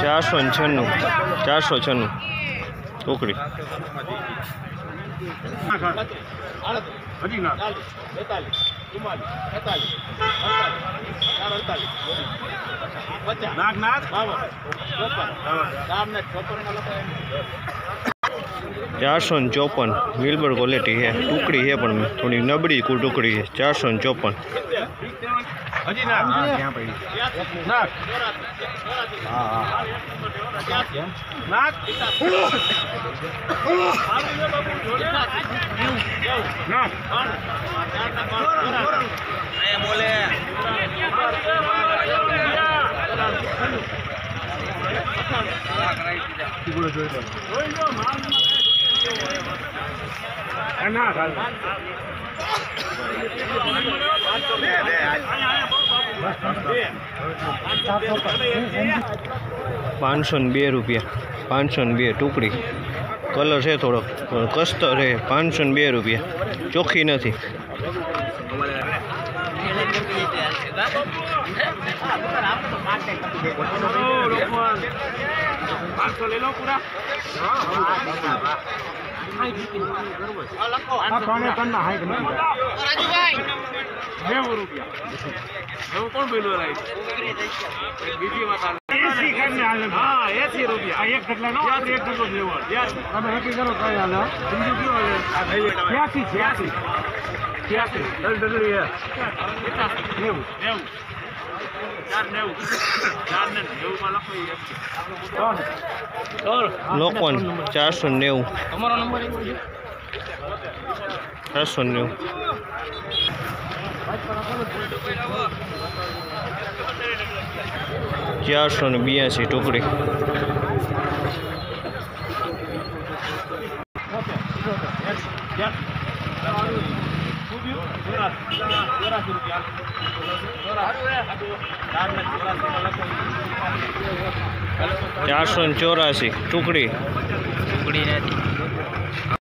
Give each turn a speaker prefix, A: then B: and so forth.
A: ચારસો ને છન્નું ચારસો છન્નું ટોકડી
B: હજી નાક નાક
A: ચારસો ને ચોપન વિલબર ક્વોલિટી છે. ટુકડી છે પણ થોડી નબળી કુલ ટુકડી છે. ચારસો ને ચોપન.
B: હજી
A: પાંચસો ને બે રૂપિયા. પાંચસો ને બે ટુકડી. કલર છે થોડોક. કસ્તર છે. પાંચસો ને બે રૂપિયા. ચોખ્ખી નથી.
B: પાંચસો લઈ લો પૂરા. નેવું રૂપિયા. એવું કોણ બોલ્યું રાઈ બીજી વાત હા એસી રૂપિયા. એક ઢગલા નો એક ઢગલો લેવો તમે નક્કી કરો કઈ હાલ. બીજું કયું છ્યાસી છ્યાસી છ્યાસી નેવું. નેવું. ચાર નેવું ચાર ને નેવું માં લખો
A: લોકવન ચારસો ને નેવું
B: તમારો નંબર
A: ચારસો ને નેવું ચારસો ને બ્યાસી ટુકડી ચારસો ને ચોરાસી ટુકડી.
C: ટુકડી નથી.